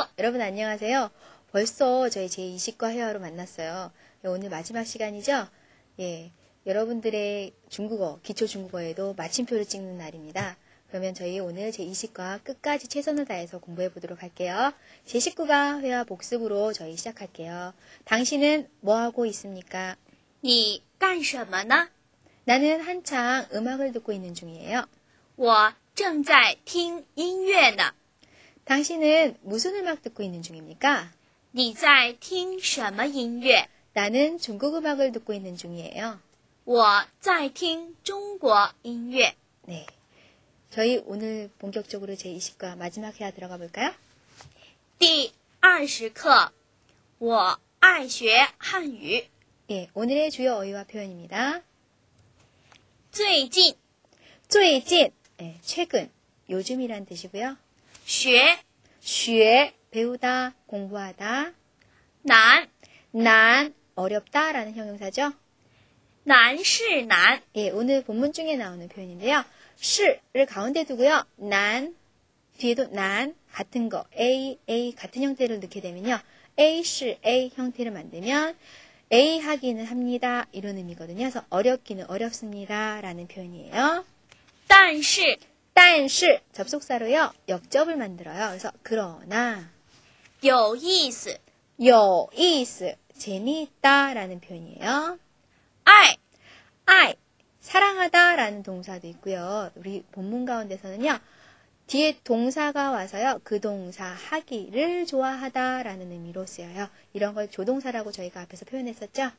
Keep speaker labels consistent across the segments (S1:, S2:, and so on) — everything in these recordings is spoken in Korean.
S1: 好，
S2: 여러분 안녕하세요. 벌써 저희 제20과 회화로 만났어요. 예, 오늘 마지막 시간이죠? 예, 여러분들의 중국어, 기초 중국어에도 마침표를 찍는 날입니다. 그러면 저희 오늘 제20과 끝까지 최선을 다해서 공부해 보도록 할게요. 제19과 회화 복습으로 저희 시작할게요. 당신은 뭐 하고 있습니까?
S1: 你干什么呢？
S2: 나는 한창 음악을 듣고 있는 중이에요.
S1: 我正在听音乐呢。
S2: 당신은 무슨 음악 듣고 있는 중입니까?
S1: 你在听什么音乐？
S2: 나는 중국 음악을 듣고 있는 중이에요.
S1: 我在听中国音乐。
S2: 네. 저희 오늘 본격적으로 제20과 마지막 회화 들어가 볼까요?
S1: 第二十课，我爱学汉语。
S2: 예, 오늘의 주요 어휘와 표현입니다.
S1: 最近
S2: 最近, 예, 최근, 요즘이란 뜻이고요.
S1: 쉐,
S2: 쉐, 배우다, 공부하다.
S1: 난,
S2: 난, 어렵다 라는 형용사죠.
S1: 난시 난.
S2: 예, 오늘 본문 중에 나오는 표현인데요. 시를 가운데 두고요. 난, 뒤에도 난, 같은 거, A, A 같은 형태를 넣게 되면요. A, 시, A 형태를 만들면 A 하기는 합니다. 이런 의미거든요. 그래서 어렵기는 어렵습니다. 라는 표현이에요.
S1: 但是
S2: 但是 접속사로요. 역접을 만들어요. 그래서 그러나
S1: 有意思。
S2: 有意思 재미있다라는 표현이에요.
S1: 爱
S2: I 사랑하다라는 동사도 있고요. 우리 본문 가운데서는요. 뒤에 동사가 와서요. 그 동사 하기를 좋아하다라는 의미로 쓰여요. 이런 걸 조동사라고 저희가 앞에서 표현했었죠.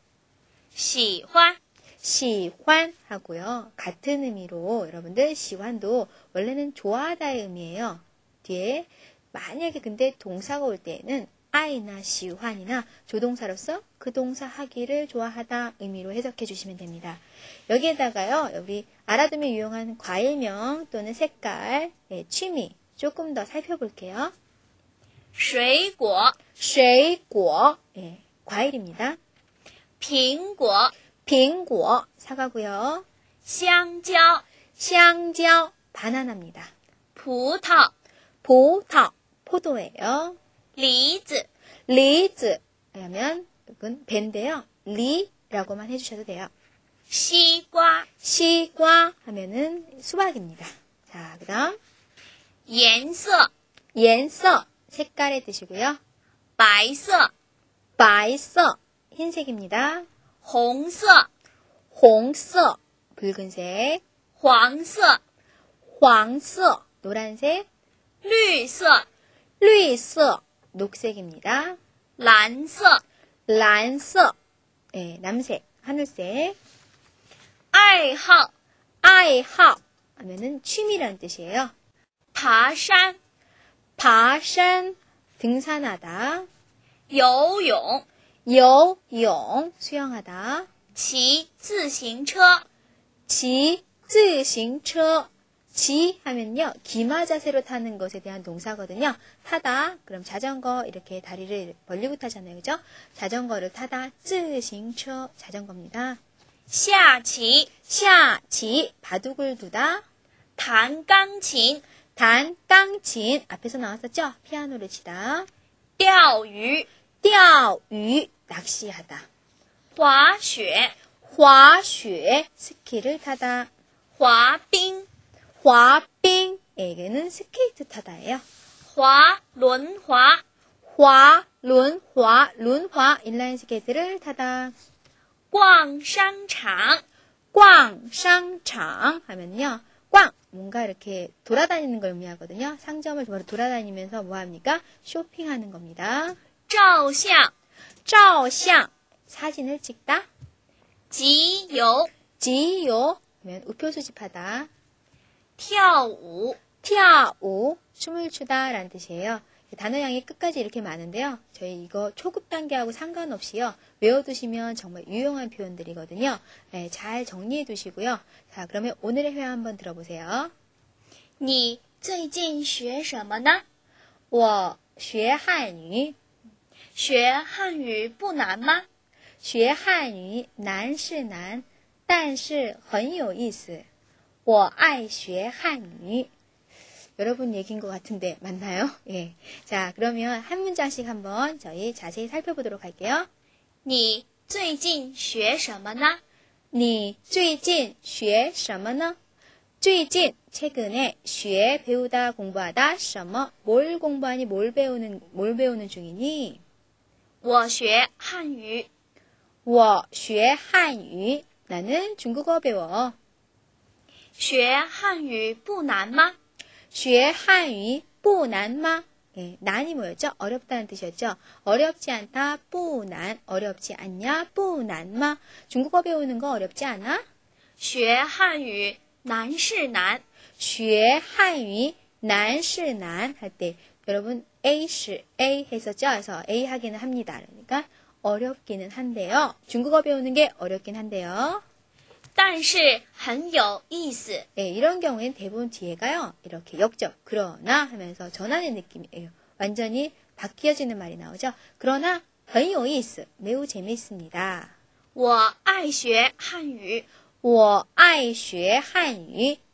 S1: 喜欢
S2: 시환 하고요. 같은 의미로 여러분들 시환도 원래는 좋아하다의 의미예요. 뒤에 만약에 근데 동사가 올 때에는 아이나 시환이나 조동사로서 그 동사 하기를 좋아하다 의미로 해석해 주시면 됩니다. 여기에다가요, 우리 알아두면 유용한 과일명 또는 색깔, 예, 취미 조금 더 살펴볼게요.
S1: 水果、
S2: 쉐이果, 예, 과일입니다.
S1: 苹果、
S2: 빙고 사과고요.
S1: 香蕉、
S2: 香蕉 바나나입니다.
S1: 葡萄、
S2: 보타 포도예요.
S1: 梨子、
S2: 리즈 하면 이건 배인데요. 리라고만 해주셔도 돼요.
S1: 西瓜、
S2: 시과 하면은 수박입니다. 자, 그다음
S1: 颜色、
S2: 颜色 색깔의 뜻이고요.
S1: 白色、
S2: 白色 흰색입니다.
S1: 红色、
S2: 홍色 붉은색,
S1: 黄色、
S2: 황色 노란색,
S1: 绿色、
S2: 绿色 녹색입니다.
S1: 蓝色。
S2: 란서 예, 남색, 하늘색,
S1: 爱好
S2: 아이하 하면은 취미라는 뜻이에요.
S1: 爬山、
S2: 바산 등산하다,
S1: 游泳、
S2: 游泳 수영하다,
S1: 骑自行车、
S2: 지自行车 지 하면요 기마 자세로 타는 것에 대한 동사거든요. 타다 그럼 자전거 이렇게 다리를 벌리고 타잖아요, 그죠? 자전거를 타다 自行车 자전거입니다.
S1: 下棋、
S2: 샤지 바둑을 두다,
S1: 弹钢琴、
S2: 단 깡친 앞에서 나왔었죠? 피아노를 치다,
S1: 钓鱼、
S2: 띠아유 낚시하다,
S1: 滑雪、
S2: 화雪스키를 타다,
S1: 滑冰、
S2: 화빙에게는 스케이트 타다예요.
S1: 滑轮滑、
S2: 화, 룬, 화, 룬화 인라인 스케이트를 타다.
S1: 逛商场、
S2: 꽝, 쌍창 하면요. 꽝, 뭔가 이렇게 돌아다니는 걸 의미하거든요. 상점을 돌아다니면서 뭐 합니까? 쇼핑하는 겁니다.
S1: 照相、
S2: 照相, 사진을 찍다.
S1: 集邮、
S2: 지요, 하면 우표 수집하다.
S1: 跳舞、
S2: 티아오, 춤을 추다 라는 뜻이에요. 단어량이 끝까지 이렇게 많은데요. 저희 이거 초급 단계하고 상관없이요. 외워두시면 정말 유용한 표현들이거든요. 네, 잘 정리해 두시고요. 자, 그러면 오늘의 회화 한번 들어보세요.
S1: 你最近学什么呢？
S2: 我学汉语,
S1: 学汉语不难吗？
S2: 学汉语难是难,但是很有意思.我爱学汉语. 여러분 얘기인 것 같은데 맞나요? 예. 자, 그러면 한 문장씩 한번 저희 자세히 살펴보도록 할게요.
S1: 你最近学什么呢？
S2: 你最近学什么呢?最近 최근에 学 배우다 공부하다 什么 뭘 공부하니 뭘 배우는 뭘 배우는 중이니?
S1: 我学汉语。
S2: 我学汉语 나는 중국어 배워.
S1: 学汉语不难吗？
S2: 学汉语不难吗? 예, 난이 뭐였죠? 어렵다는 뜻이었죠? 어렵지 않다, 不难. 어렵지 않냐, 不难吗? 중국어 배우는 거 어렵지 않아?
S1: 学汉语难是难，
S2: 学汉语难是难 할 때 여러분 A 是 A 했었죠? 그래서 A 하기는 합니다. 그러니까 어렵기는 한데요. 중국어 배우는 게 어렵긴 한데요.
S1: 但是很有意思。
S2: 예, 이런 경우에는 대부분 뒤에가요. 이렇게 역적, 그러나 하면서 전하는 느낌이에요. 완전히 바뀌어지는 말이 나오죠. 그러나 很有意思, 매우 재밌습니다.
S1: 我爱学汉语。
S2: 我爱学汉语.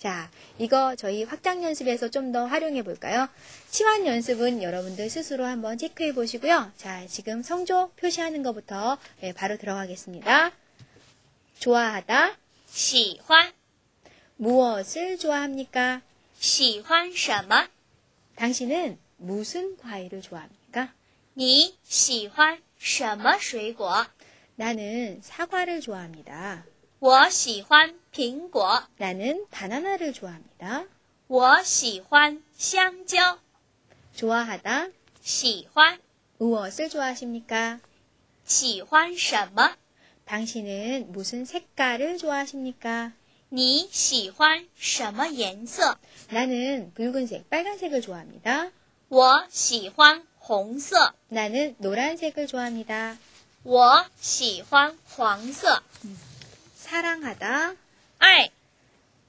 S2: 자, 이거 저희 확장 연습에서 좀 더 활용해 볼까요? 치환 연습은 여러분들 스스로 한번 체크해 보시고요. 자, 지금 성조 표시하는 것부터 예, 바로 들어가겠습니다. 좋아하다.
S1: 喜欢，
S2: 무엇을 좋아합니까?
S1: 喜欢什么？
S2: 당신은 무슨 과일을 좋아합니까?
S1: 你喜欢什么水果？
S2: 나는 사과를 좋아합니다.
S1: 我喜欢 苹果，
S2: 나는 바나나를 좋아합니다.
S1: 我喜欢香蕉。
S2: 좋아하다.
S1: 喜欢，
S2: 무엇을 좋아하십니까?
S1: 喜欢什么？
S2: 당신은 무슨 색깔을 좋아하십니까?
S1: 你喜欢什么颜色？
S2: 나는 붉은색, 빨간색을 좋아합니다.
S1: 我喜欢红色，
S2: 나는 노란색을 좋아합니다.
S1: 我喜欢黄色。
S2: 사랑하다.
S1: 爱，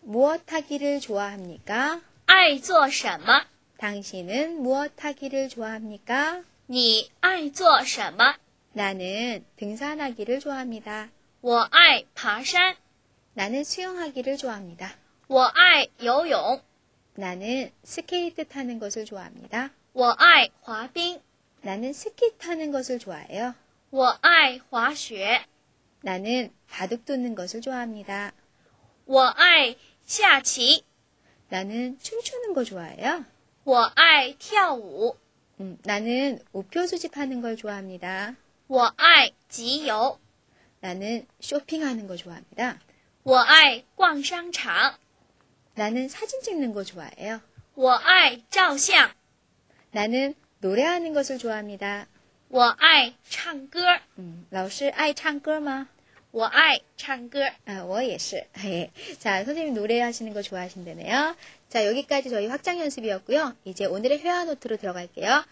S2: 무엇하기를 좋아합니까?
S1: 爱做什么？
S2: 당신은 무엇하기를 좋아합니까?
S1: 你爱做什么？
S2: 나는 등산하기를 좋아합니다.
S1: 我爱爬山，
S2: 나는 수영하기를 좋아합니다.
S1: 我爱游泳，
S2: 나는 스케이트 타는 것을 좋아합니다.
S1: 我爱滑冰，
S2: 나는 스키 타는 것을 좋아해요.
S1: 我爱滑雪，
S2: 나는 바둑 두는 것을 좋아합니다.
S1: 我爱下棋，
S2: 나는 춤추는 거 좋아해요.
S1: 我爱跳舞，
S2: 음, 나는 우표 수집하는 걸 좋아합니다.
S1: 我爱集邮，
S2: 나는 쇼핑하는 거 좋아합니다.
S1: 我爱逛商场，
S2: 나는 사진 찍는 거 좋아해요.
S1: 我爱照相，
S2: 나는 노래하는 것을 좋아합니다.
S1: 我爱唱歌，
S2: 음, 老师爱唱歌吗?
S1: 我爱唱歌。
S2: 아, 我也是. 예. 자, 선생님 노래하시는 거 좋아하신다네요. 자, 여기까지 저희 확장 연습이었고요. 이제 오늘의 회화 노트로 들어갈게요.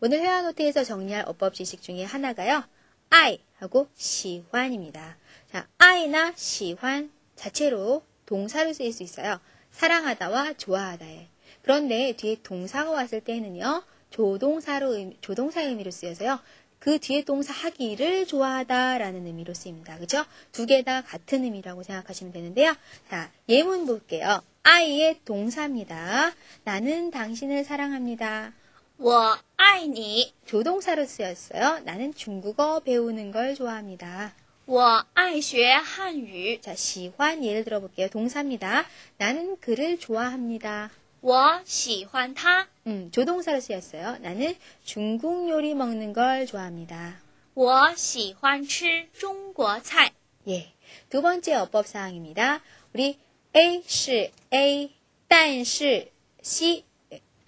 S2: 오늘 회화 노트에서 정리할 어법 지식 중에 하나가요. I 하고 시환입니다. 자, I나 시환 자체로 동사를 쓰일 수 있어요. 사랑하다와 좋아하다에. 그런데 뒤에 동사가 왔을 때는요. 조동사로 의미, 조동사의 의미로 쓰여서요. 그 뒤에 동사 하기를 좋아하다라는 의미로 쓰입니다. 그죠? 두 개 다 같은 의미라고 생각하시면 되는데요. 자, 예문 볼게요. I의 동사입니다. 나는 당신을 사랑합니다.
S1: 我爱你，
S2: 조동사로 쓰였어요. 나는 중국어 배우는 걸 좋아합니다.
S1: 我爱学汉语，
S2: 자, 시환 예를 들어볼게요. 동사입니다. 나는 그를 좋아합니다.
S1: 我喜欢他，
S2: 음, 조동사로 쓰였어요. 나는 중국 요리 먹는 걸 좋아합니다.
S1: 我喜欢吃中国菜。
S2: 예. 두 번째 어법 사항입니다. 우리 A 是 A, 但是 C,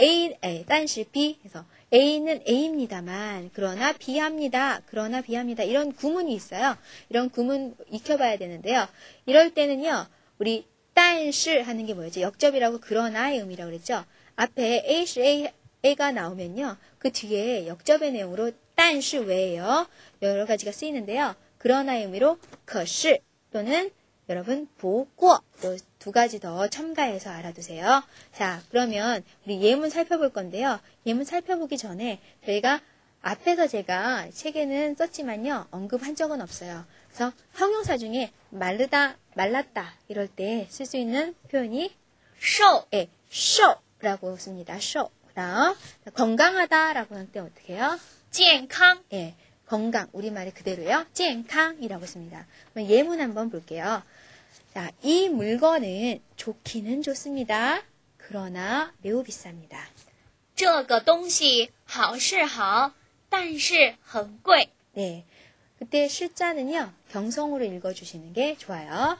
S2: A, A, 但是 B. 그래서 A는 A입니다만, 그러나 B합니다. 그러나 B합니다. 이런 구문이 있어요. 이런 구문 익혀봐야 되는데요. 이럴 때는요, 우리 但是 하는 게 뭐였죠? 역접이라고 그러나의 의미라고 그랬죠? 앞에 A 是 A, A가 나오면요, 그 뒤에 역접의 내용으로 但是 왜예요? 여러 가지가 쓰이는데요. 그러나의 의미로 可是 또는 여러분 보고 두 가지 더 첨가해서 알아두세요. 자, 그러면 우리 예문 살펴볼 건데요. 예문 살펴보기 전에 저희가 앞에서 제가 책에는 썼지만요. 언급한 적은 없어요. 그래서 형용사 중에 마르다, 말랐다 이럴 때 쓸 수 있는 표현이
S1: 瘦
S2: 예, show라고 씁니다. show. 그다음 건강하다라고 할 때 어떻게 해요?
S1: 健康
S2: 예, 건강 우리말이 그대로요. 健康이라고 씁니다. 그럼 예문 한번 볼게요. 자, 이 물건은 좋기는 좋습니다. 그러나 매우 비쌉니다.
S1: 这个东西好是好，但是很贵。
S2: 네. 그때 실자는요, 경성으로 읽어주시는 게 좋아요.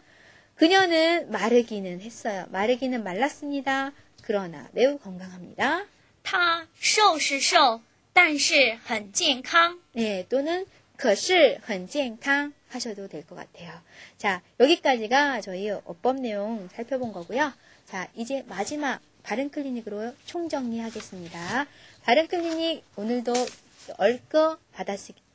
S2: 그녀는 마르기는 했어요. 마르기는 말랐습니다. 그러나 매우 건강합니다.
S1: 它瘦是瘦，但是很健康。
S2: 네, 또는 可是很健康 하셔도 될 것 같아요. 자, 여기까지가 저희 어법 내용 살펴본 거고요. 자, 이제 마지막 발음 클리닉으로 총정리하겠습니다. 발음 클리닉 오늘도 얼거 받았을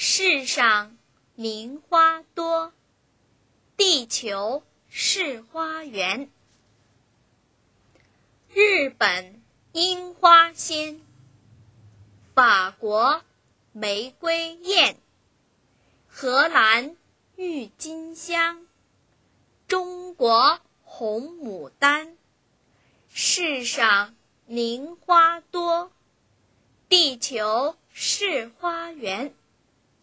S1: 世上名花多，地球是花园。日本樱花鲜，法国玫瑰艳。荷兰郁金香，中国红牡丹。世上名花多，地球是花园。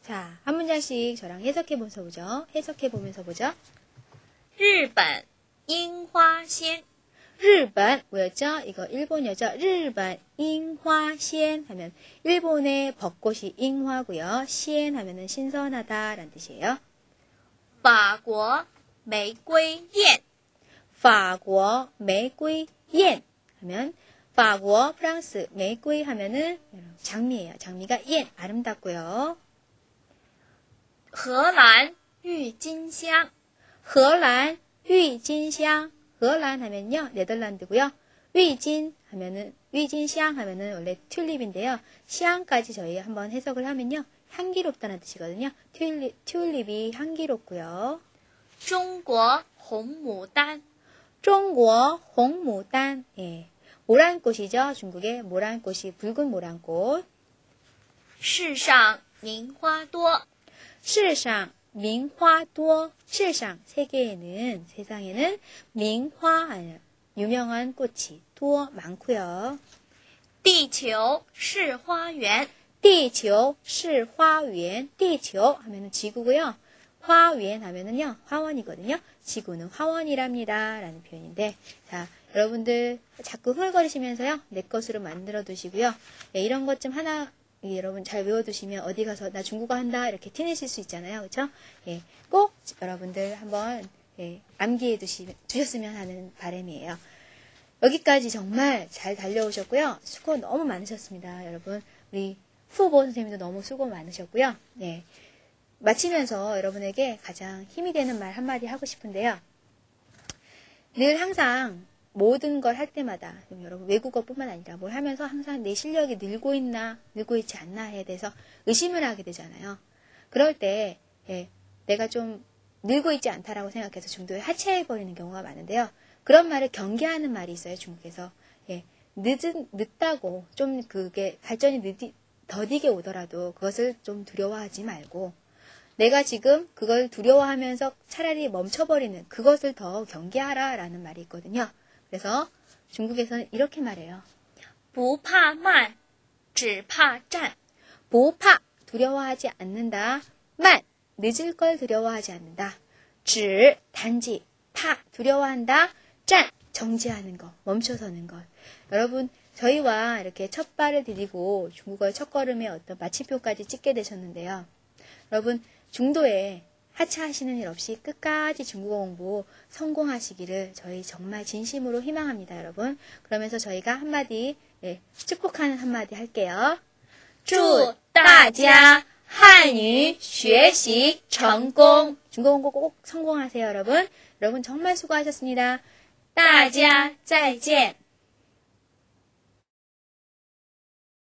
S2: 자, 한 문장씩 저랑 해석해 보면서 보죠. 해석해 보면서 보죠.
S1: 日本樱花鲜，
S2: 일본 뭐였죠? 이거 일본이었죠? 일본 잉화仙 하면 일본의 벚꽃이 잉화고요. 仙 하면은 신선하다라는 뜻이에요.
S1: 法国玫瑰艳，
S2: 法国 玫瑰 옌 하면 法国 프랑스 玫瑰 하면은 장미예요. 장미가 옌 아름답고요.
S1: 荷兰郁金香，
S2: 荷兰 휘진샹荷兰 하면요 네덜란드고요. 위진 하면은 위진샹 하면은 원래 튤립인데요. 시향까지 저희 한번 해석을 하면요 향기롭다는 뜻이거든요. 튤립, 튤립이 향기롭고요.
S1: 中国红牡丹，
S2: 중국 홍무단 예. 모란꽃이죠. 중국의 모란꽃이 붉은 모란꽃.
S1: 世上名花多，
S2: 시상 민화多 시상 세계에는 세상에는 민화 아니라 유명한 꽃이 多 많고요.
S1: 地球是花园。
S2: 地球是花园. 地球 하면은 지구고요. 화园하면은요 화원이거든요. 지구는 화원이랍니다. 라는 표현인데 자 여러분들 자꾸 흥얼거리시면서요 내 것으로 만들어 두시고요. 예, 이런 것 좀 하나 예, 여러분 잘 외워두시면 어디 가서 나 중국어 한다 이렇게 티내실 수 있잖아요. 그렇죠? 예, 꼭 여러분들 한번 예, 암기해 두시, 두셨으면 하는 바람이에요. 여기까지 정말 잘 달려오셨고요. 수고 너무 많으셨습니다. 여러분 우리 후보 선생님도 너무 수고 많으셨고요. 네. 마치면서 여러분에게 가장 힘이 되는 말 한마디 하고 싶은데요. 늘 항상 모든 걸 할 때마다 여러분 외국어뿐만 아니라 뭘 하면서 항상 내 실력이 늘고 있나 늘고 있지 않나에 대해서 의심을 하게 되잖아요. 그럴 때 예, 내가 좀 늘고 있지 않다라고 생각해서 중도에 하차해 버리는 경우가 많은데요. 그런 말을 경계하는 말이 있어요 중국에서 예, 늦은 늦다고 좀 그게 발전이 늦이 더디게 오더라도 그것을 좀 두려워하지 말고 내가 지금 그걸 두려워하면서 차라리 멈춰버리는 그것을 더 경계하라라는 말이 있거든요. 그래서 중국에서는 이렇게 말해요.
S1: 不怕慢，只怕站。
S2: 보파 두려워하지 않는다. 만 늦을 걸 두려워하지 않는다. 질 단지 파 두려워한다. 짠 정지하는 것 멈춰서는 것. 여러분 저희와 이렇게 첫 발을 디디고 중국어 첫 걸음에 어떤 마침표까지 찍게 되셨는데요. 여러분 중도에 하차하시는 일 없이 끝까지 중국어 공부 성공하시기를 저희 정말 진심으로 희망합니다, 여러분. 그러면서 저희가 한마디 예, 축복하는 한마디 할게요.
S1: 祝大家汉语学习成功！
S2: 중국어 공부 꼭 성공하세요, 여러분. 여러분 정말 수고하셨습니다.
S1: 大家再见。